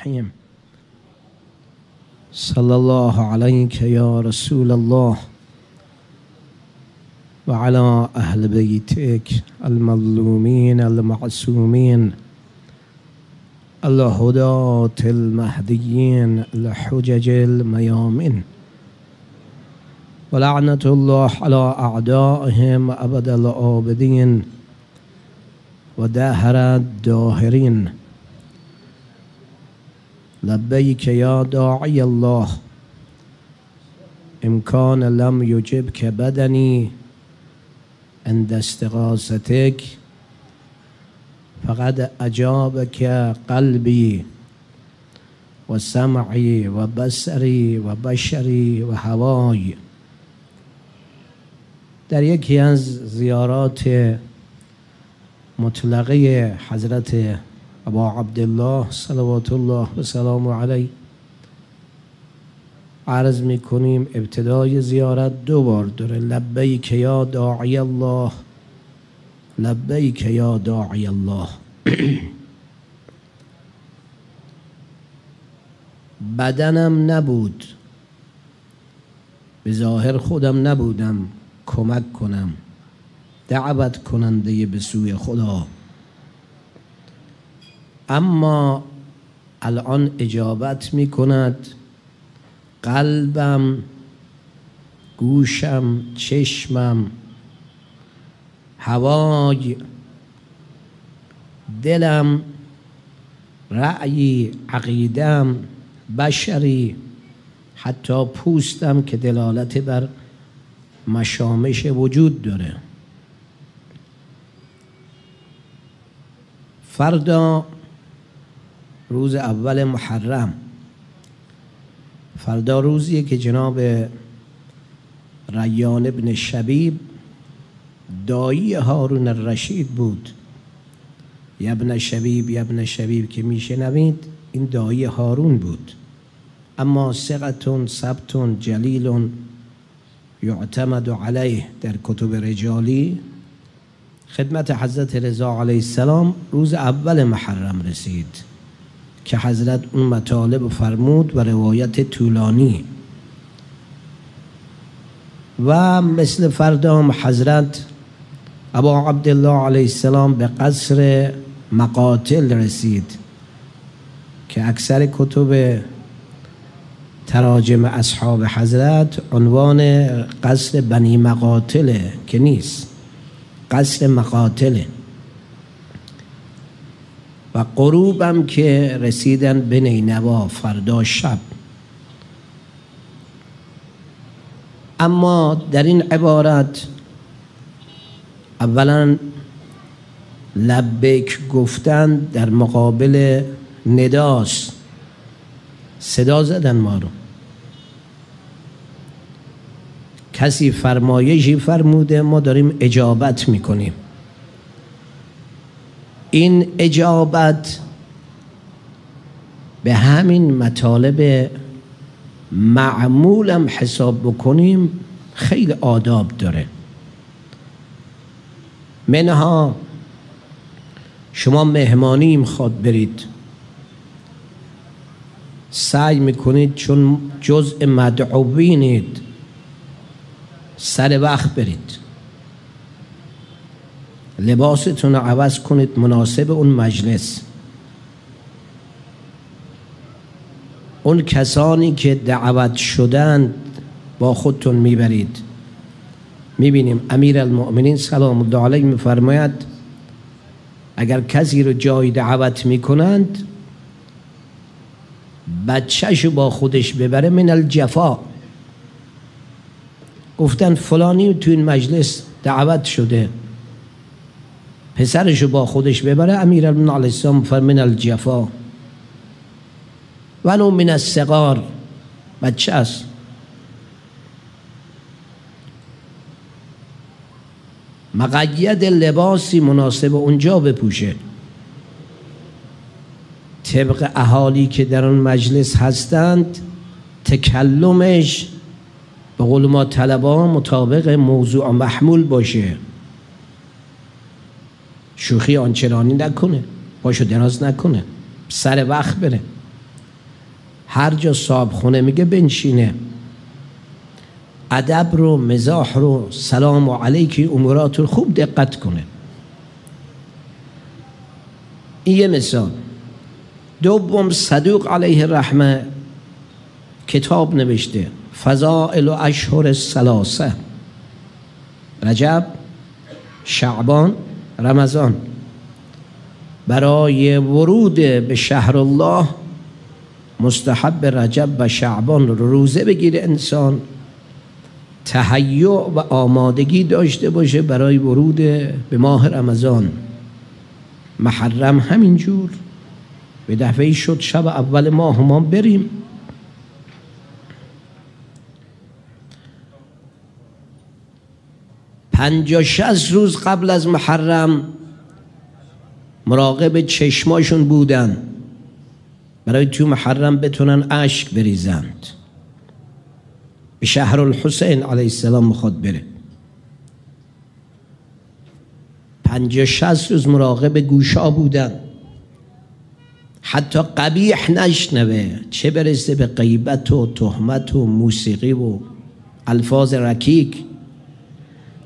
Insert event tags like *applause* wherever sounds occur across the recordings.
الرحیم صلى الله عليك يا رسول الله وعلى أهل بيتك المظلومين المعصومين الهداة المهديين الحجج الميامين ولعنة الله على أعدائهم أبد الآبدين ودهر الداهرين لبيك يا داعي الله. كان لم يجبك بدني عند استغاثتك فقد أجابك قلبي وسمعي وبصري وبشري وهواي در یکی از زیارات مطلقه حضرت ابا عبدالله صلوات الله و سلام علیه. عرض می‌کنیم ابتدای زیارت دو بار داره. لبیک یا داعی الله. لبیک یا داعی الله. *clears throat* بدنم نبود. به ظاهر خودم نبودم. کمک کنم. دعوت کننده به سوی خدا. اما الان اجابت می کند قلبم گوشم چشمم هوای دلم رأی عقیدم بشری حتی پوستم که دلالت بر مشامش وجود داره. فردا روز اول محرم. فردا روزیه که جناب ریان ابن شبیب دایی هارون الرشید بود. یبن شبیب یبن شبیب که میشنوید این دایی هارون بود. اما سقتون ثبتون جلیلون یعتمد علیه در کتب رجالی. خدمت حضرت رضا علیه السلام روز اول محرم رسید. که حضرت اون مطالب فرمود و روایت طولانی. و مثل فردام حضرت ابا عبدالله علیه السلام به قصر مقاتل رسید که اکثر کتب تراجم اصحاب حضرت عنوان قصر بنی مقاتله که نیست. قصر مقاتله. و غروبم که رسیدن به نینوا فردا شب. اما در این عبارت اولا لبک گفتن در مقابل نداست صدا زدن ما رو. کسی فرمایشی فرموده ما داریم اجابت می‌کنیم. این اجابت به همین مطالب معمولم حساب بکنیم خیلی آداب داره. منها شما مهمانی می‌خواد برید. سعی می‌کنید چون جزء مدعوینید سر وقت برید. لباستون رو عوض کنید مناسب اون مجلس. اون کسانی که دعوت شدند با خودتون می‌برید. می‌بینیم امیر المؤمنین سلام الله علیه میفرماید اگر کسی رو جای دعوت می‌کنند بچهش با خودش ببره من الجفا. گفتن فلانی تو این مجلس دعوت شده. پسرشو با خودش ببره. امیر علیه السلام من الجفا. ولو من الصغار. بچه است. مقید لباسی مناسب اونجا بپوشه. طبق اهالی که در اون مجلس هستند تکلمش به قول ما طلبا مطابق موضوع محمول باشه. شوخی آنچنانی نکنه. باشو دراز نکنه. سر وقت بره. هر جا صاحب خونه میگه بنشینه. ادب رو مزاح رو سلام و علیکی امورات رو خوب دقت کنه. این یه مثال. دوم صدوق علیه رحمه کتاب نوشته. فضائل و اشهر سلاسه رجب شعبان رمضان. برای ورود به شهر الله مستحب رجب و شعبان رو روزه بگیره انسان تهیع و آمادگی داشته باشه برای ورود به ماه رمضان. محرم همینجور به دفعه شد شب اول ماه ما بریم. پنجا شست روز قبل از محرم مراقب چشماشون بودن. برای تو محرم بتونن اشک بریزند. به شهر الحسین علیه السلام می‌خواد بره. پنجا شست روز مراقب گوشا بودن. حتی قبیح نشنوه. چه برسه به غیبت و تهمت و موسیقی و الفاظ رکیک.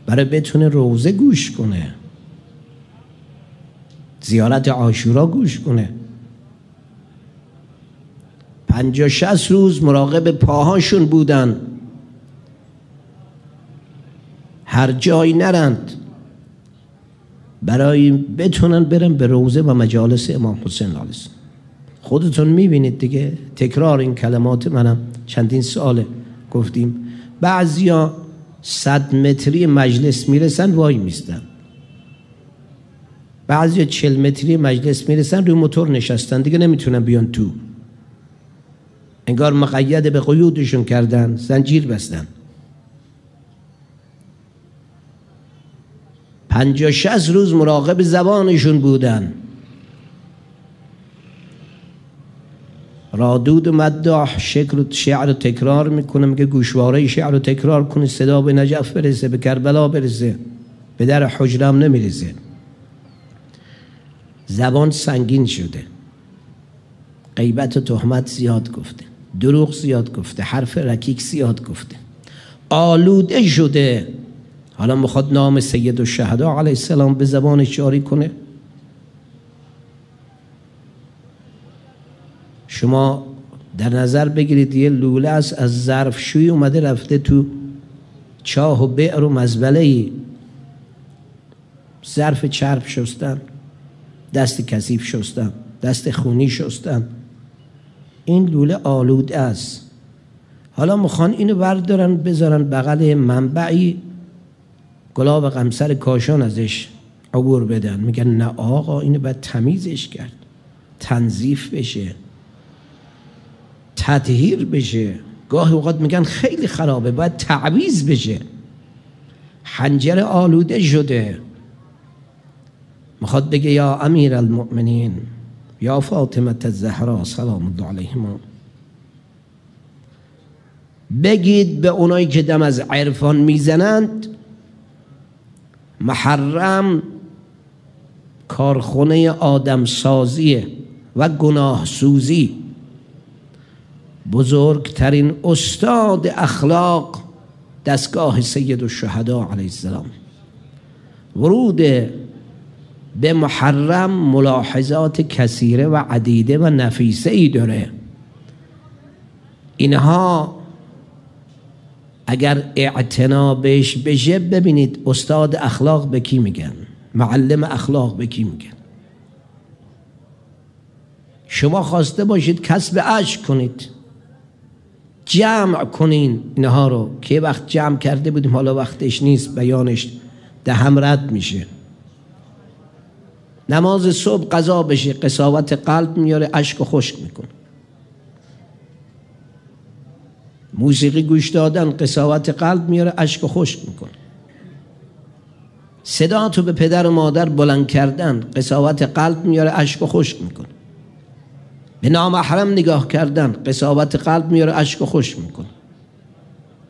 برای بتونه روزه گوش کنه. زیارت عاشورا گوش کنه. پنجا شست روز مراقب پاهاشون بودن. هر جایی نرند. برای بتونن برن به روزه و مجالس امام حسین علیه خودتون می‌بینید دیگه. تکرار این کلمات منم چندین ساله گفتیم. بعضیا صد متری مجلس می‌رسن وای میستن. بعضی چل متری مجلس می‌رسن روی موتور نشستن. دیگه نمی‌تونن بیان تو. انگار مقید به قیودشون کردن زنجیر بستن. پنجا شست روز مراقب زبانشون بودن. رادود مداح شکر و شعر رو تکرار می‌کنه میگه گوشواره شعر رو تکرار کنه صدا به نجف برسه به کربلا برسه به در حجرم نمی‌رسه زبان سنگین شده. غیبت و تهمت زیاد گفته. دروغ زیاد گفته. حرف رکیک زیاد گفته. آلوده شده. حالا می‌خواد نام سید و علیه السلام به زبانش جاری کنه. شما در نظر بگیرید یه لوله است از ظرفشوی اومده رفته تو چاه و بئر و مزبله ای ظرف چرب شستن دست کثیف شستن دست خونی شستن. این لوله آلوده است. حالا می‌خوان اینو بردارن بذارن بغل منبعی. گلاب غمسر کاشان ازش عبور بدن. میگن نه آقا اینو باید تمیزش کرد. تنظیف بشه. تطهیر بشه. گاهی اوقات میگن خیلی خرابه باید تعویز بشه. حنجر آلوده شده. می‌خواد بگه یا امیر المؤمنین یا فاطمه الزهرا سلام الله علیهما. بگید به اونایی که دم از عرفان می‌زنند محرم کارخونه آدم سازیه و گناه سوزی بزرگترین استاد اخلاق دستگاه سید و شهدا علیه السلام. ورود به محرم ملاحظات کثیره و عدیده و نفیسه ای داره. اینها اگر اعتنا بهش بشه ببینید استاد اخلاق به کی میگن معلم اخلاق به کی میگن. شما خواسته باشید کسب عشق کنید. جمع کنین اینها رو. که وقت جمع کرده بودیم حالا وقتش نیست بیانش دهم رد میشه. نماز صبح قضا بشه قصاوت قلب میاره اشک و خشک می‌کنه. موسیقی گوش دادن قصاوت قلب میاره اشک و خشک می‌کنه. صدا تو به پدر و مادر بلند کردن قصاوت قلب میاره اشک و خشک می‌کنه. به نامحرم نگاه کردن قصاوت قلب میاره اشک و خشک می‌کنه.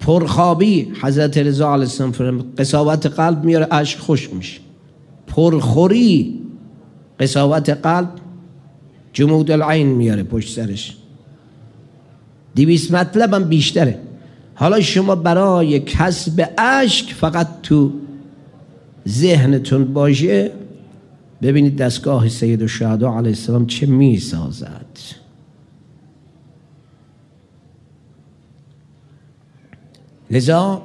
پرخوابی حضرت رضا علیه السلام قصاوت قلب میاره اشک خشک میشه. پرخوری قصاوت قلب جمود العین میاره پشت سرش. دویست مطلب هم بیشتره. حالا شما برای کسب اشک فقط تو ذهنتون باشه ببینید دستگاه سید و علیه السلام چه می سازد لذا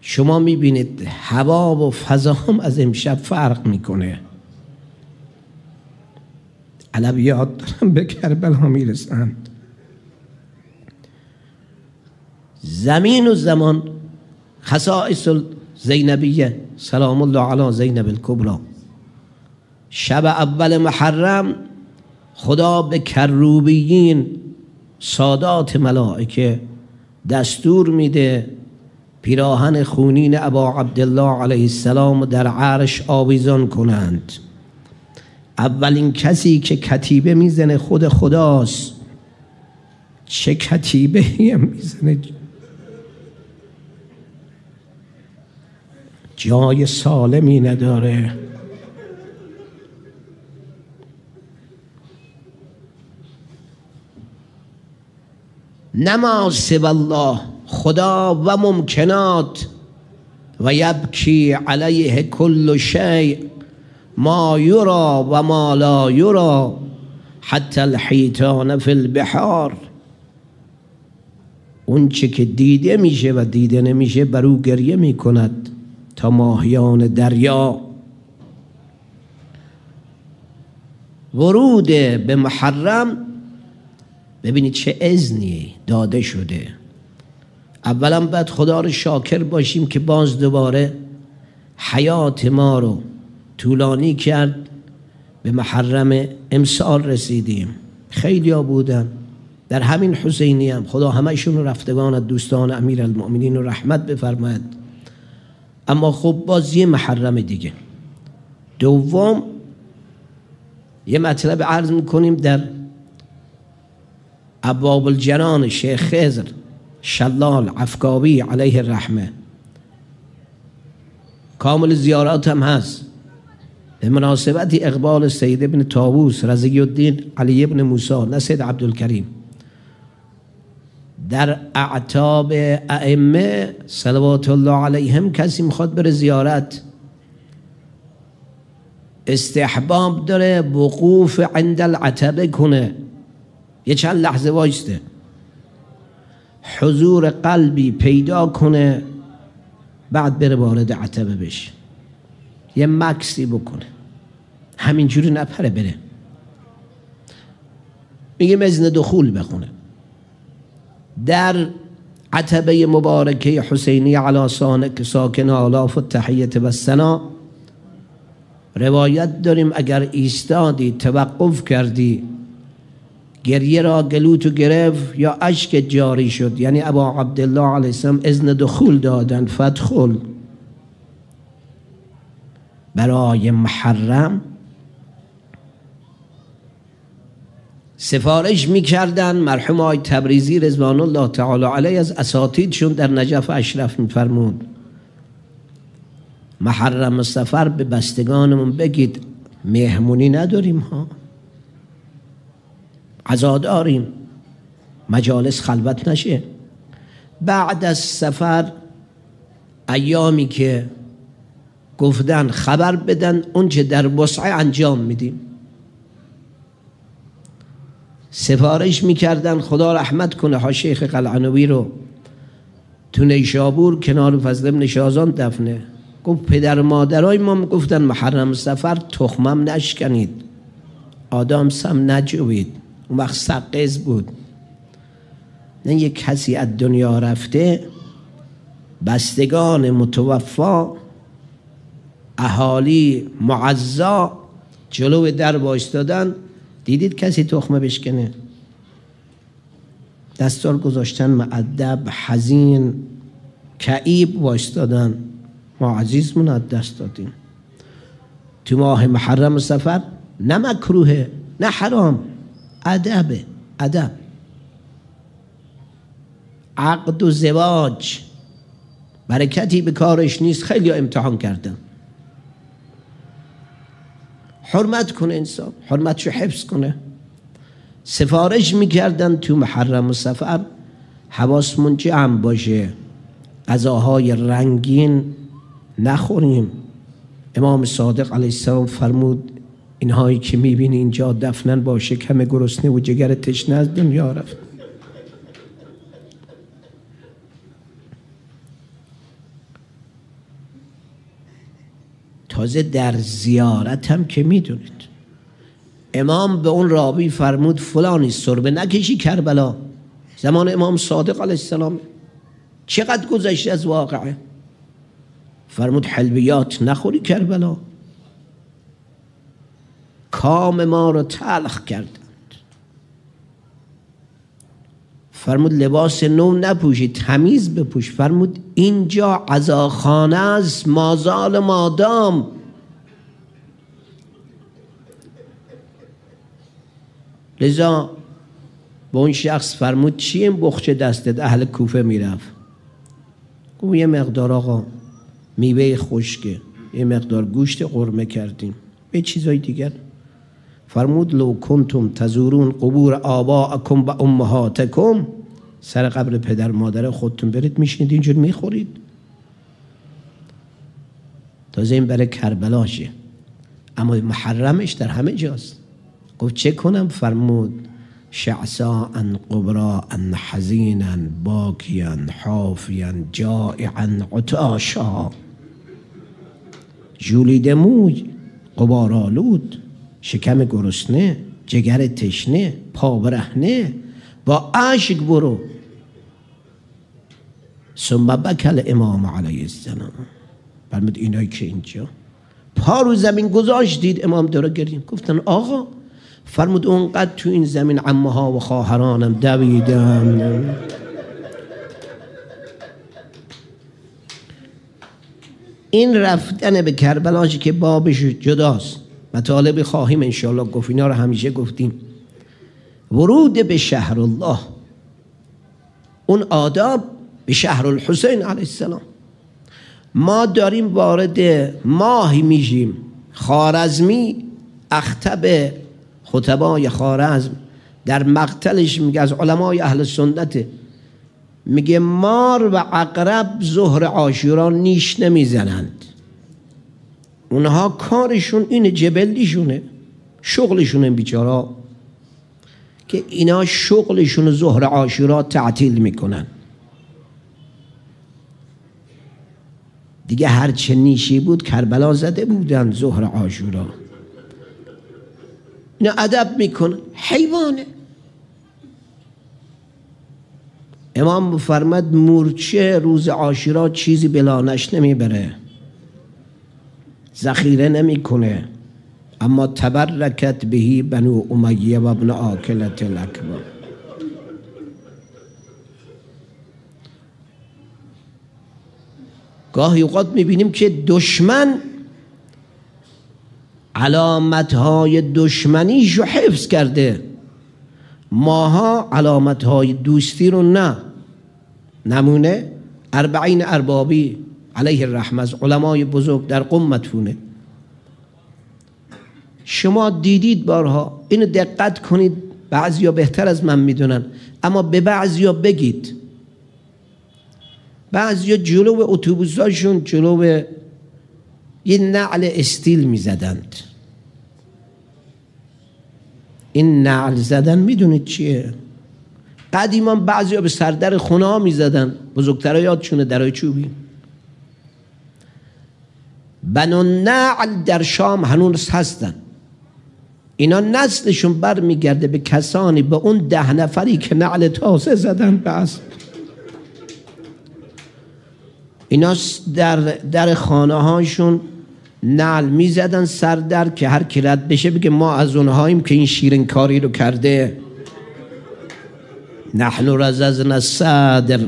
شما می‌بینید هوا و فضا هم از امشب فرق می‌کنه. علویات دارم به کربلا می‌رسند. زمین و زمان خصائص زینبیه سلام الله علی زینب الکبرا شب اول محرم خدا به کروبیین سادات ملائکه دستور میده پیراهن خونین ابا عبدالله علیه السلام در عرش آویزان کنند. اولین کسی که کتیبه می‌زنه خود خداست. چه کتیبه می‌زنه؟ جای سالمی نداره. نما سب الله خدا و ممکنات. و یبکی علیه کل شیء ما یرا و ما لا یرا حتی الحیتان فی البحار. اون چه که دیده میشه و دیده نمیشه برو گریه می‌کند تا ماهیان دریا. ورود به محرم ببینید چه اذنی داده شده. اولا باید خدا رو شاکر باشیم که باز دوباره حیات ما رو طولانی کرد به محرم امسال رسیدیم. خیلی ها بودن. در همین حسینی هم خدا همشون رفتگان دوستان امیر المؤمنین و رحمت بفرماید. اما خب باز یه محرم دیگه. دوم یه مطلب عرض می‌کنیم در ابواب الجنان شیخ خزر شلال عفقابی علیه الرحمه. کامل زیارات هم هست. به مناسبت اقبال سید ابن تاووس رضی الدین علی ابن موسی نه سید عبدالکریم. در اعتاب ائمه صلوات الله علیهم کسی می‌خواد بره زیارت؟ استحباب داره وقوف عند العتبه کنه. یه چند لحظه وایسته. حضور قلبی پیدا کنه بعد بره وارد عتبه بشه. یه مکسی بکنه. همینجوری نپره بره. میگه مزن دخول بخونه. در عتبه مبارکه حسینی علا سانک ساکن آلاف و تحییت و سنا روایت داریم اگر ایستادی توقف کردی گریه را گلوتو گرفت یا اشک جاری شد؟ یعنی ابا عبدالله علیه السلام اذن دخول دادن فدخل برای محرم سفارش می‌کردن مرحوم آی تبریزی رضوان الله تعالی علیه از اساتیدشون در نجف اشرف میفرمود. محرم سفر به بستگانمون بگید مهمونی نداریم ها. عزاداریم مجالس خلوت نشه. بعد از سفر ایامی که گفتن خبر بدن اونچه در وسعه انجام میدیم. سفارش می‌کردن خدا رحمت کنه ها شیخ قلعنوی رو تو نیشابور کنار فضل ابن شازان دفنه. گفت پدر مادرای ما گفتن محرم سفر تخمم نشکنید. آدم سم نجوید. اون وقت سقز بود. نه یک کسی از دنیا رفته بستگان متوفا اهالی معزا جلو در دادن دیدید کسی تخمه بشکنه؟ دستار گذاشتن معدب حزین کعیب وایستادن. ما عزیزمون از دست دادیم. تو ماه محرم سفر نه مکروه نه حرام. ادب ادب. عقد و زواج برکتی به کارش نیست خیلی امتحان کردن. حرمت کنه انسان حرمتشو حفظ کنه. سفارش می‌کردن تو محرم و سفر حواسمون جمع باشه. غذاهای رنگین نخوریم. امام صادق علیه السلام فرمود اینهایی که می‌بینی اینجا دفنن با شکم گرسنه و جگر تشنه از دنیا رفت. تازه در زیارت هم که می‌دونید. امام به اون رابی فرمود فلانی سربه نکشی کربلا. زمان امام صادق علیه السلام. چقدر گذشته از واقعه؟ فرمود حلبیات نخوری کربلا. کام ما رو تلخ کردند. فرمود لباس نو نپوشی تمیز بپوش. فرمود اینجا عزاخانه است مازال مادام لذا به اون شخص فرمود چی این بخچه دستت؟ اهل کوفه می‌رفت. گفت یه مقدار آقا میوه خشکه. یه مقدار گوشت قرمه کردیم. به چیزای دیگر. فرمود لو کنتم تزورون قبور آباءکم و امهاتکم سر قبر پدر مادر خودتون برید میشینید اینجور می‌خورید. تازه این برای کربلاشه اما محرمش در همه جاست. گفت چه کنم؟ فرمود شعسا ان قبرا ان حزینا باکیا حافیا جائعا عطاشا. جولیده موی قبارالود شکم گرسنه جگر تشنه پا برهنه با اشک برو. ثم بکل امام علیه السلام. فرمود اینایی که اینجا. پا رو زمین گذاشت دید امام داره گریم. گفتن آقا فرمود اونقدر تو این زمین عمه و خواهرانم دویدم. این رفتن به کربلاش که بابش جداست. مطالب خواهیم انشاءالله گفت. اینا رو همیشه گفتیم. ورود به شهر الله اون آداب به شهر الحسین علیه السلام. ما داریم وارد ماهی میشیم. خارزمی اختب خطبای خارزم در مقتلش میگه از علمای اهل سنت. میگه مار و عقرب ظهر عاشورا نیش نمی‌زنند. اونها کارشون این جبلیشونه شغلشونه بیچارا که اینا شغلشون ظهر عاشورا تعطیل می‌کنن. دیگه هرچه نیشی بود کربلا زده بودن ظهر عاشورا. اینا ادب می‌کنه حیوانه. امام فرمد مورچه روز عاشورا چیزی بلانش نمی‌بره. ذخیره نمی‌کنه. اما تبرکت بهی بنو امیه و ابن آکلت الاکبر. گاهی اوقات می‌بینیم که دشمن علامت های دشمنیشو حفظ کرده. ماها علامت های دوستی رو نه. نمونه اربعین اربابی. علیه الرحمه از علمای بزرگ در قم مدفونه شما دیدید بارها اینو دقت کنید بعضیا بهتر از من می‌دونن اما به بعضیا بگید. بعضیا جلو اتوبوساشون جلو یه نعل استیل می‌زدند. این نعل زدن می‌دونید چیه؟ قدیما بعضی به سردر خونه ها می‌زدن. بزرگترها یادشونه درای چوبی. بنو نعل در شام هنوز هستن. اینا نسلشون بر میگرده به کسانی به اون ده نفری که نعل تازه زدن به اینا در, در خانه هاشون نعل می‌زدن سر در که هر کی رد بشه بگه ما از اونهاییم که این شیرین کاری رو کرده. نحن رززنا الصدر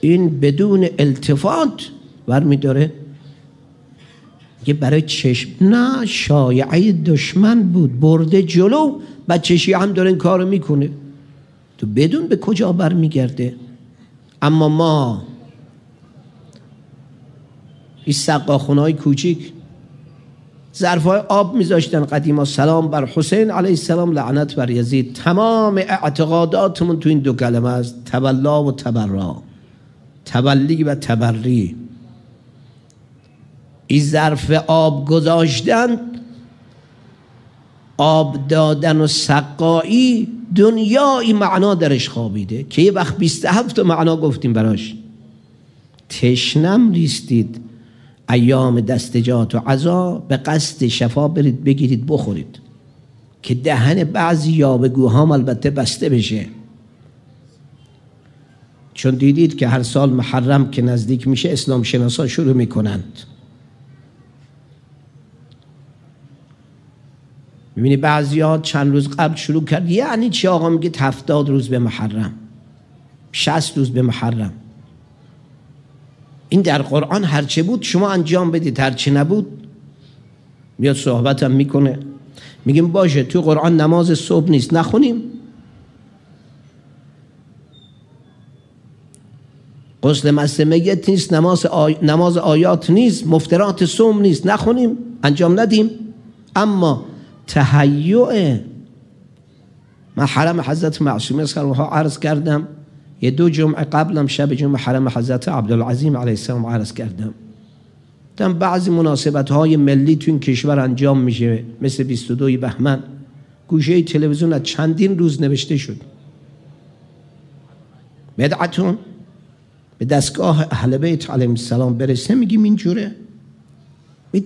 این بدون التفات برمی داره یه برای چشم. نه شایعه دشمن بود. برده جلو بچه هم داره این کارو می‌کنه. تو بدون به کجا برمیگرده؟ اما ما این سقاخونه کوچیک ظرفهای آب میذاشتن. قدیما سلام بر حسین علیه السلام لعنت بر یزید. تمام اعتقاداتمون تو این دو کلمه است. تولا و تبرا. تولی و تبری. این ظرف آب گذاشتن آب دادن و سقایی دنیایی معنا درش خوابیده. که یه وقت 27 معنا گفتیم براش. تشنم ریستید ایام دستجات و عذا به قصد شفا برید بگیرید بخورید. که دهن بعضی یابگوهام البته بسته بشه. چون دیدید که هر سال محرم که نزدیک میشه اسلام شناسا شروع می‌کنند. می‌بینی بعضی ها چند روز قبل شروع کرد یعنی چی آقا؟ میگه هفتاد روز به محرم شست روز به محرم. این در قرآن هرچه بود شما انجام بدید هرچه نبود میاد صحبتم می‌کنه. میگیم باشه تو قرآن نماز صبح نیست نخونیم. غسل مست میت نیست نماز, آی... نماز آیات نیست مفترات صوم نیست. نخونیم انجام ندیم. اما تهیع من حرم حضرت معصومه ها عرض کردم. یه دو جمعه قبلم شب جمعه حرم حضرت عبدالعظیم علیه السلام عرض کردم. دم بعضی مناسبت های ملی تو این کشور انجام میشه مثل 22 بهمن. گوشه تلویزیون از چندین روز نوشته شد. بدعتون؟ به دستگاه اهل بیت علیهم السلام برسه میگیم اینجوره. می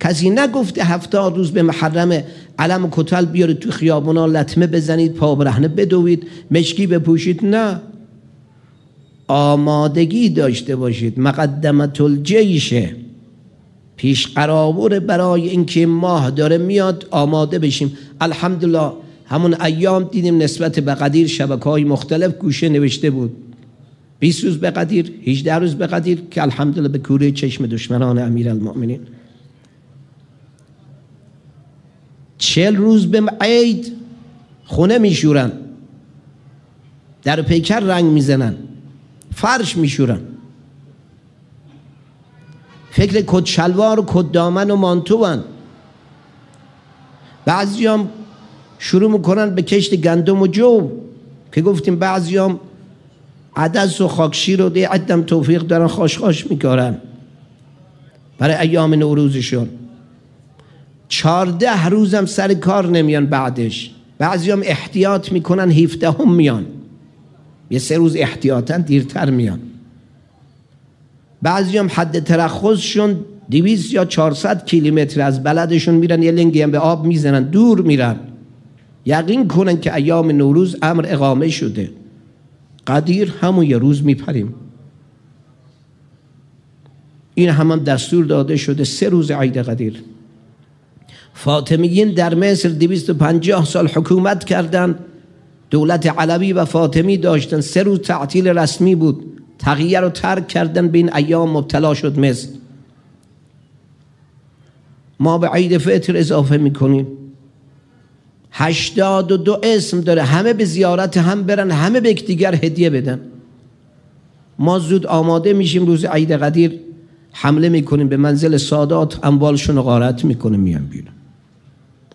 کسی نگفته هفتاد روز به محرم علم و کتل بیارید تو خیابونا لطمه بزنید پا برهنه بدوید مشکی بپوشید. نه. آمادگی داشته باشید. مقدمت الجیشه پیش قرابور برای اینکه ماه داره میاد آماده بشیم. الحمدلله همون ایام دیدیم نسبت به قدیر شبکه های مختلف گوشه نوشته بود. 20 روز به قدیر 18 روز به قدیر که الحمدلله به کوره چشم دشمنان امیر المؤمنین چل روز به عید خونه میشورن. در پیکر رنگ می‌زنن. فرش میشورن. فکر کد شلوار و کد دامن و مانتو هن. بعضیام شروع می‌کنن به کشت گندم و جو که گفتیم بعضیام عدس و خاکشیر رو دی عدم توفیق دارن خوش خوش میکارن. برای ایام نوروزشون. چارده روزم سر کار نمیان بعدش. بعضی هم احتیاط می‌کنن هیفته هم میان. یه سه روز احتیاطا دیرتر میان. بعضی هم حد ترخصشون دویست یا چهارصد کیلومتر از بلدشون میرن یه لنگی هم به آب می‌زنن دور میرن. یقین کنن که ایام نوروز امر اقامه شده. قدیر همون یه روز میپریم. این هم, هم دستور داده شده سه روز عید قدیر. فاطمیین در مصر 250 سال حکومت کردند. دولت علوی و فاطمی داشتن. سه روز تعطیل رسمی بود. تغییر رو ترک کردن به این ایام مبتلا شد مصر. ما به عید فطر اضافه می‌کنیم. هشتاد و دو اسم داره. همه به زیارت هم برن همه به یکدیگر هدیه بدن. ما زود آماده میشیم روز عید قدیر حمله می‌کنیم به منزل سادات اموالشون رو غارت می‌کنیم میان بیرون.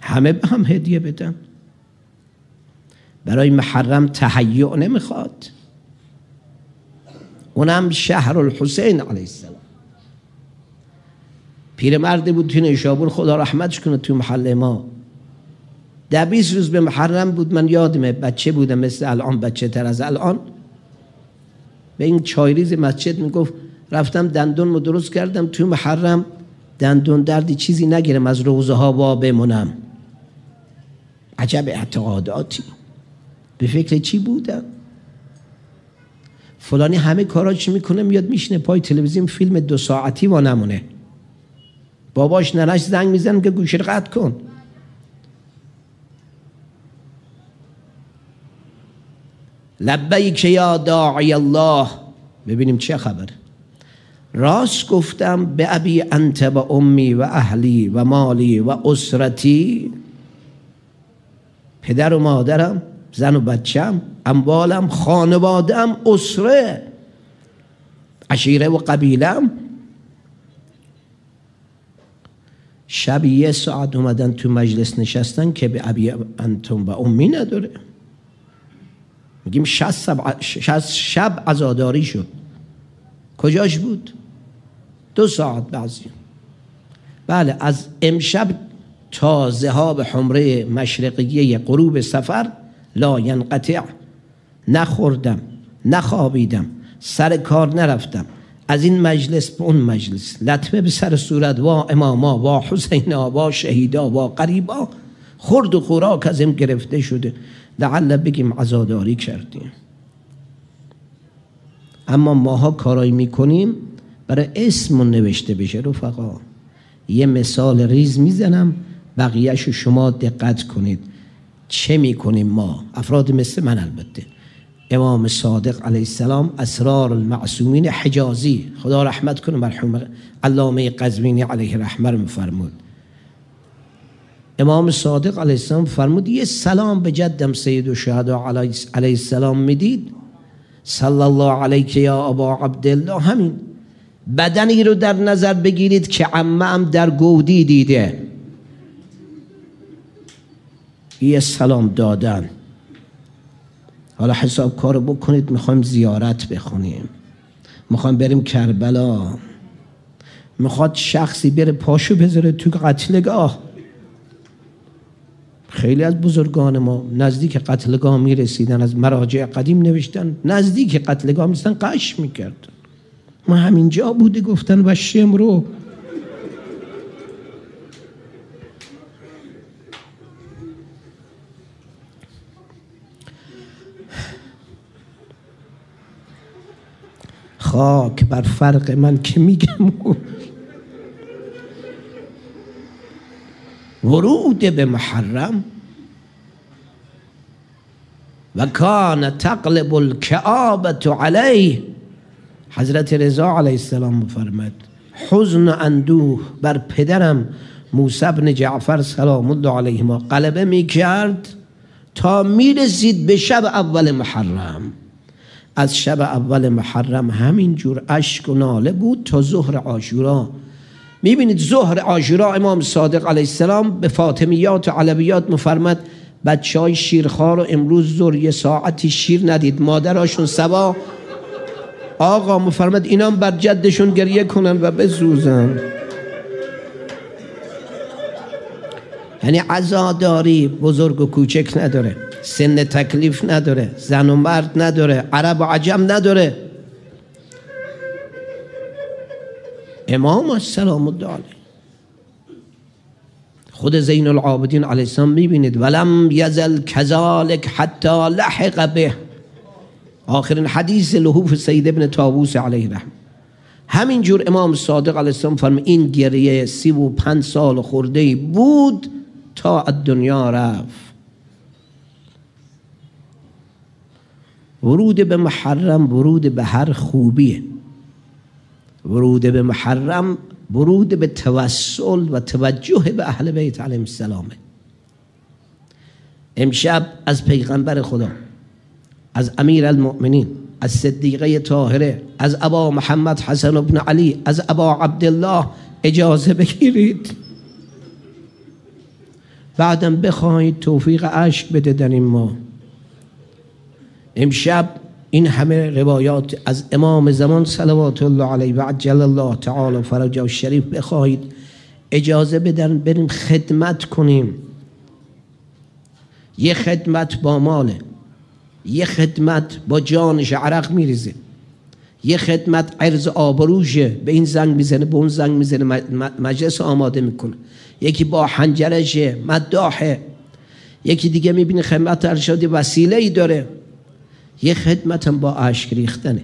همه به هم هدیه بدن. برای محرم تهیع نمی‌خواد. اونم شهر الحسین علیه السلام. پیرمرد بود توی نیشابور خدا رحمتش کنه تو محل ما. ده بیس روز به محرم بود من یادمه بچه بودم مثل الان بچه تر از الان. به این چایریز مسجد می‌گفت رفتم دندون درست کردم توی محرم دندون دردی چیزی نگیرم از روزه ها با بمونم. عجب اعتقاداتی. به فکر چی بودن فلانی همه کاراش می‌کنه میاد میشینه پای تلویزیون فیلم دو ساعتی و نمونه. باباش نرش زنگ میزن که گوشه قطع کن. لبیک یا داعی الله. ببینیم چه خبر. راست گفتم به ابی انت و امی و اهلی و مالی و اسرتی. پدر و مادرم زن و بچم اموالم خانوادم اسره. عشیره و قبیلم. شب یه ساعت اومدن تو مجلس نشستن که به ابی انتم و امی نداره. میگیم شست شب عزاداری شد. کجاش بود؟ دو ساعت بعضی. بله از امشب تا ذهاب حمره مشرقیه غروب سفر لا ینقطع. نخوردم نخوابیدم سر کار نرفتم. از این مجلس به اون مجلس. لطمه به سر صورت وا اماما وا حسینا وا شهیدا وا قریبا خورد و خوراک ازم گرفته شده. لعل بگیم عزاداری کردیم. اما ماها کارایی می‌کنیم برای اسم نوشته بشه رفقا. یه مثال ریز می‌زنم بقیهش شما دقت کنید. چه می‌کنیم ما؟ افراد مثل من البته. امام صادق علیه السلام اسرار المعصومین حجازی. خدا رحمت کنه مرحوم علامه قزوینی علیه رحمه رو امام صادق علیه السلام فرمود یه سلام به جدم سید و شهدا علیه السلام می‌دید؟ صلی الله علیک یا ابا عبدالله. همین. بدنی رو در نظر بگیرید که عمه هم در گودی دیده. یه سلام دادن. حالا حساب کارو بکنید می‌خوایم زیارت بخونیم. می‌خوایم بریم کربلا. می‌خواد شخصی بره پاشو بذاره تو قتلگاه. خیلی از بزرگان ما نزدیک قتلگاه می‌رسیدن از مراجع قدیم نوشتن نزدیک قتلگاه میستن قش می‌کرد ما همینجا بوده گفتن و شم رو. خاک بر فرق من که میگم. ورود به محرم. و کان تقلب الكعابت علیه. حضرت رضا علیه السلام بفرمد حزن اندوه بر پدرم موسی بن جعفر سلام الله علیه ما قلبه می‌کرد تا می‌رسید به شب اول محرم. از شب اول محرم همین جور اشک و ناله بود تا ظهر عاشورا می‌بینید ظهر عاشورا امام صادق علیه السلام به فاطمیات و علویات مفرمد بچه های شیرخوار و امروز ظهر یه ساعتی شیر ندید مادراشون سبا آقا مفرمد اینام بر جدشون گریه کنن و بزوزن یعنی عزاداری بزرگ و کوچک نداره سن تکلیف نداره زن و مرد نداره عرب و عجم نداره. امام السلام الداله خود زین العابدین علیه السلام می‌بینید ولم یزل کذالک حتی لحق به. آخرین حدیث لحوف سید ابن تابوس علیه رحم. همینجور امام صادق علیه السلام فرم این گریه سی و پنج سال خورده بود تا دنیا رفت. ورود به محرم ورود به هر خوبیه. ورود به محرم ورود به توسل و توجه به اهل بیت علیهم السلام. امشب از پیغمبر خدا از امیر المؤمنین از صدیقه طاهره از ابا محمد حسن ابن علی از ابا عبدالله اجازه بگیرید. بعدم بخواهید توفیق عشق بده در این ما. امشب این همه روایات از امام زمان صلوات الله علیه و عجل الله تعالی فرج و شریف بخواهید اجازه بدن بریم خدمت کنیم. یه خدمت با ماله. یه خدمت با جانش عرق میریزه. یه خدمت عرض آبروشه. به این زنگ می‌زنه به اون زنگ می‌زنه. مجلس آماده می‌کنه. یکی با حنجرشه مداحه. یکی دیگه می‌بینه خدمت ارشادی وسیله ای داره. یه خدمتم با اشک ریختنه.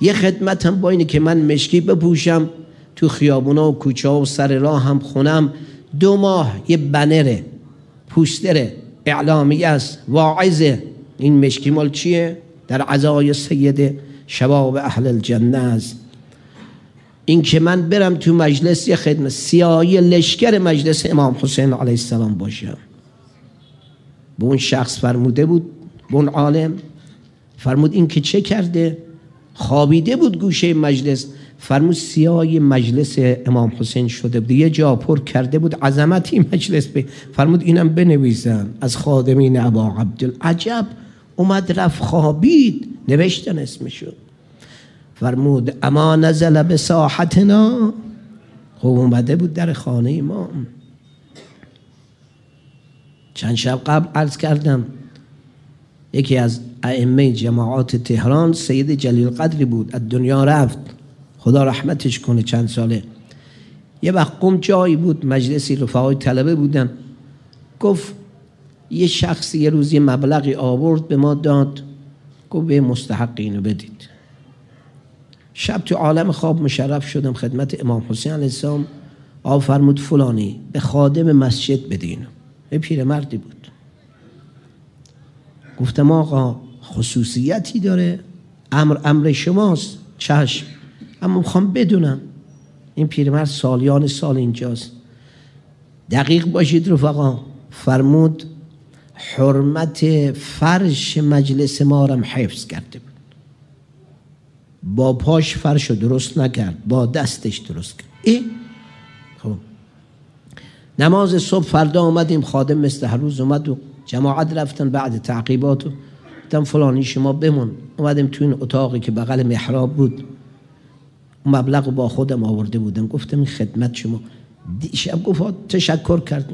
یه خدمتم با اینه که من مشکی بپوشم تو خیابونا و کوچه و سر راه هم خونم. دو ماه یه بنره پوستره اعلامی است واعظه. این مشکی مال چیه؟ در عزای سید شباب اهل الجنه است. این که من برم تو مجلس یه خدمت سیایی لشکر مجلس امام حسین علیه السلام باشم. به اون شخص فرموده بود به اون عالم. فرمود این که چه کرده؟ خوابیده بود گوشه مجلس. فرمود سیای مجلس امام حسین شده بود. یه جا پر کرده بود عظمتی مجلس به فرمود اینم بنویسن از خادمین ابا عبدالعجب اومد رفت خوابید. نوشتن اسمشو. فرمود اما نزل به ساحتنا خب اومده بود در خانه ما چند شب قبل عرض کردم یکی از ائمه جماعات تهران سید جلیل قدری بود از دنیا رفت. خدا رحمتش کنه چند ساله. یه وقت قم جایی بود مجلسی رفاهای طلبه بودن. گفت یه شخصی یه روز یه مبلغی آورد به ما داد. گفت به مستحق اینو بدید. شب تو عالم خواب مشرف شدم خدمت امام حسین علیه السلام. آفرمود فلانی به خادم مسجد بدین. به پیرمردی بود. گفتم آقا خصوصیتی داره. امر امر شماست. چشم. اما می‌خوام بدونم. این پیرمرد سالیان سال اینجاست. دقیق باشید رفقا. فرمود حرمت فرش مجلس ما را حفظ کرده بود. با پاش فرش رو درست نکرد. با دستش درست کرد. ای؟ خب. نماز صبح فردا آمدیم. خادم مثل هر روز اومد و جماعت رفتن بعد تعقیبات و گفتم فلانی شما بمون. اومدیم تو این اتاقی که بغل محراب بود. مبلغ با خودم آورده بودم. گفتم این خدمت شما. دیشب گفت تشکر کرد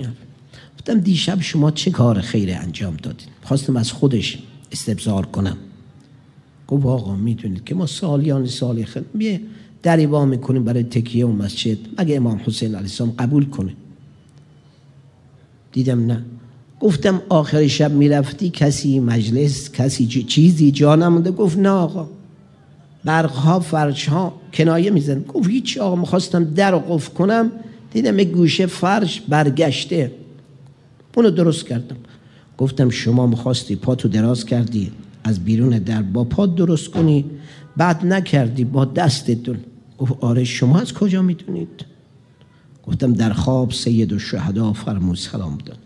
گفتم دیشب شما چه کار خیر انجام دادید خواستم از خودش استبزار کنم. گفت آقا می‌دونید که ما سالیان سالی خیلی یه دری وا می‌کنیم برای تکیه و مسجد. مگه امام حسین علیه السلام قبول کنه؟ دیدم نه. گفتم آخر شب می‌رفتی کسی مجلس کسی چیزی جا نمونده. گفت نه آقا. برقها فرش ها کنایه میزن گفت هیچ آقا می‌خواستم در رو قفل کنم. دیدم یک گوشه فرش برگشته. اونو درست کردم. گفتم شما می‌خواستی پاتو دراز کردی از بیرون در با پا درست کنی. بعد نکردی با دستتون. گفت آره شما از کجا می‌دونید؟ گفتم در خواب سید و شهدا فرمود سلام داد.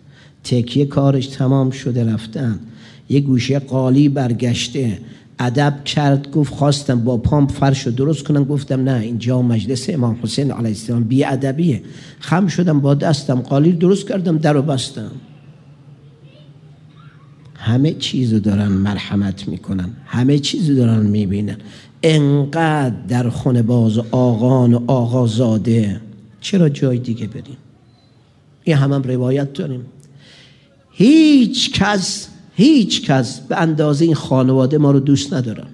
تکیه کارش تمام شده رفتن. یه گوشه قالی برگشته. ادب کرد گفت خواستم با پام فرش رو درست کنم. گفتم نه اینجا مجلس امام حسین علیه السلام بی ادبیه. خم شدم با دستم قالی درست کردم در و بستم. همه چیزو دارن مرحمت می‌کنن. همه چیزو دارن می‌بینن. انقدر در خونه باز آقان و آقازاده چرا جای دیگه بریم؟ این هم, هم روایت داریم. هیچ کس هیچ کس به اندازه این خانواده ما رو دوست ندارن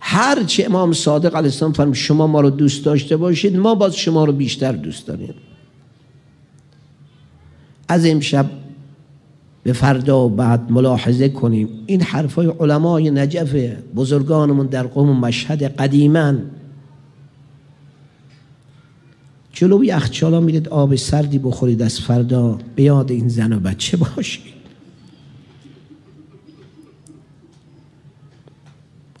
هرچه امام صادق علیه السلام فرم شما ما رو دوست داشته باشید ما باز شما رو بیشتر دوست داریم. از امشب به فردا و بعد ملاحظه کنیم. این حرفای علمای نجف بزرگانمون در قوم مشهد قدیما جلو یخچالا میرید آب سردی بخورید از فردا. به یاد این زن و بچه باشید.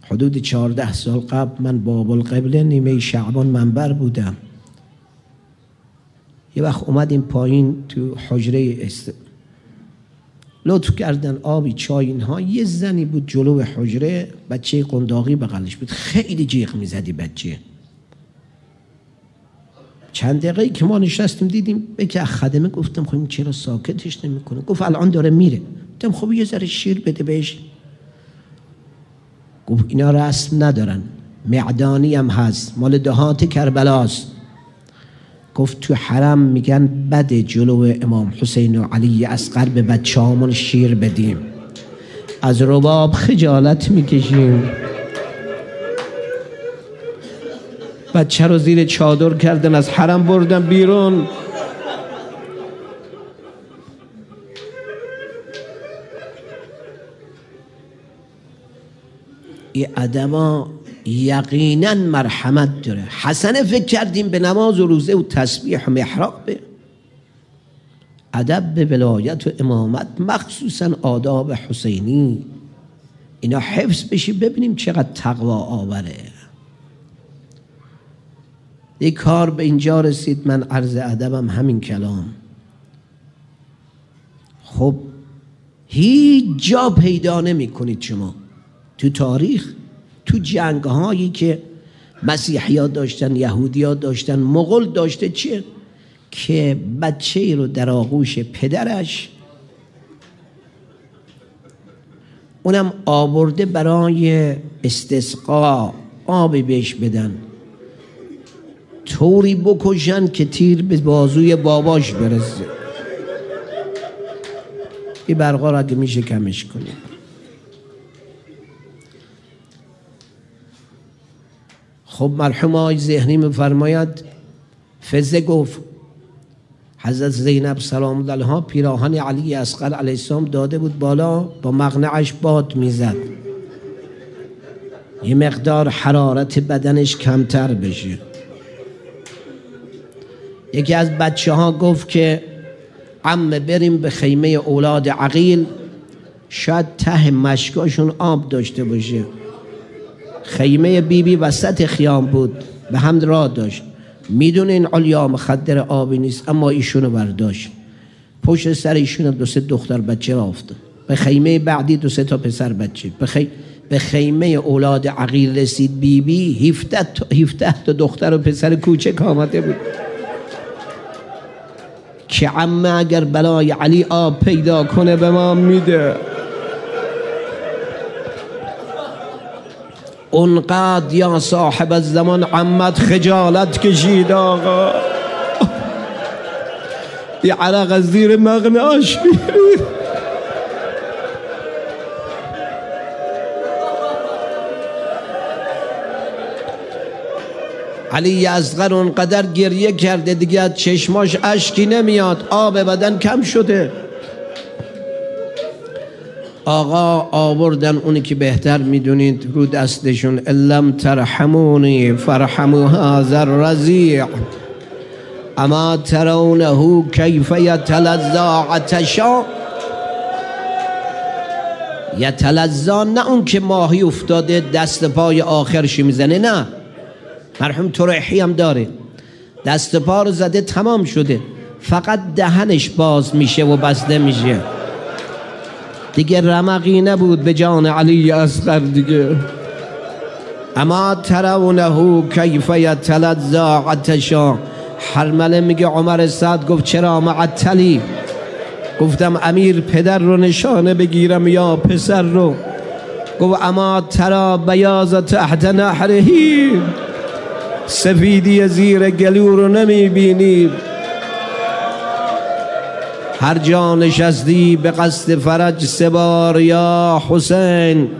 حدود چهارده سال قبل من باب القبله نیمه شعبان منبر بودم. یه وقت اومدیم پایین تو حجره است... لطف کردن آبی چای اینها. یه زنی بود جلو حجره بچه قنداقی بغلش بود. خیلی جیغ می‌زدی بچه. چند دقیقه که ما نشستیم دیدیم به که خدمه گفتم خب چرا ساکتش نمی‌کنه؟ گفت الان داره میره. گفتم خب یه ذره شیر بده بهش. گفت اینا رسم ندارن. معدانی هم هست. مال دهات کربلاست. گفت تو حرم میگن بد جلو امام حسین و علی اصغر به بچه شیر بدیم. از رباب خجالت می‌کشیم. بچه رو زیر چادر کردن از حرم بردن بیرون. این ادما یقینا مرحمت داره. حسن فکر کردیم به نماز و روزه و تسبیح و محرابه ادب به ولایت و امامت مخصوصا آداب حسینی. اینا حفظ بشی ببینیم چقدر تقوا آوره. یک کار به اینجا رسید من عرض ادبم همین کلام. خب هیچ جا پیدا نمی کنید شما. تو تاریخ تو جنگ هایی که مسیحی ها داشتن یهودی ها داشتن مغل داشته چیه که بچه ای رو در آغوش پدرش اونم آورده برای استسقا آبی بهش بدن. طوری بکشن که تیر به بازوی باباش برسه. این برقا را اگه میشه کمش کنیم. خب مرحوم آی ذهنی میفرماید فزه گفت حضرت زینب سلام الله پیراهن علی اصغر علیه السلام داده بود بالا با مغنعش باد می‌زد. یه مقدار حرارت بدنش کمتر بشه. یکی از بچه ها گفت که عمه بریم به خیمه اولاد عقیل شاید ته مشکاشون آب داشته باشه. خیمه بیبی بی وسط خیام بود به هم راه داشت. می‌دونین علیا مخدر آبی نیست اما ایشونو برداشت. پشت سر ایشون دو سه دختر بچه را افتاد. به خیمه بعدی دو سه تا پسر بچه. به, خی... به خیمه اولاد عقیل رسید بیبی بی 17 تا دختر و پسر کوچک آمده بود. که عمه اگر بلای علی آب پیدا کنه به ما میده؟ اونقدر یا صاحب الزمان عمت خجالت کشید آقا. یه عرق از زیر مغناش بیرید علی اصغر اونقدر گریه کرده دیگه از چشماش اشکی نمیاد. آب بدن کم شده. آقا آوردن اونی که بهتر می‌دونید رو دستشون. الم ترحمونی فرحمو هذا الرزیع اما ترونه کیف یتلزا عتشا. یتلزا نه اون که ماهی افتاده دست پای آخرش می‌زنه نه. مرحوم ترحی هم داره. دست پا رو زده تمام شده. فقط دهنش باز میشه و بسته میشه. دیگه رمقی نبود به جان علی اصغر دیگه. اما ترونه کیف یتلذا عتشا حرمله میگه عمر سعد گفت چرا معطلی؟ گفتم امیر پدر رو نشانه بگیرم یا پسر رو. گفت اما ترا بیاز تحت نحرهی سفیدی زیر گلو رو نمی‌بینی. هر جا نشستی به قصد فرج سبار یا حسین